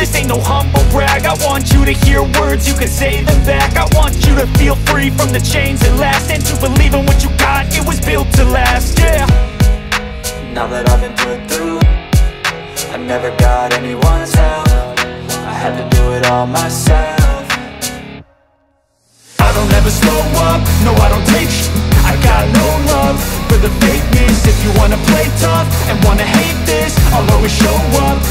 this ain't no humble brag. I want you to hear words, you can say them back. I want you to feel free from the chains that last And to believe in what you got, it was built to last, yeah. Now that I've been put through I never got anyone's help. I had to do it all myself. I don't ever slow up, no I don't take sh I got no love for the fakeness. If you wanna play tough and wanna hate this I'll always show up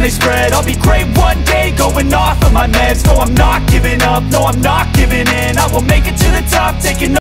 they spread. I'll be great one day, going off of my meds. No, I'm not giving up, no, I'm not giving in. I will make it to the top, taking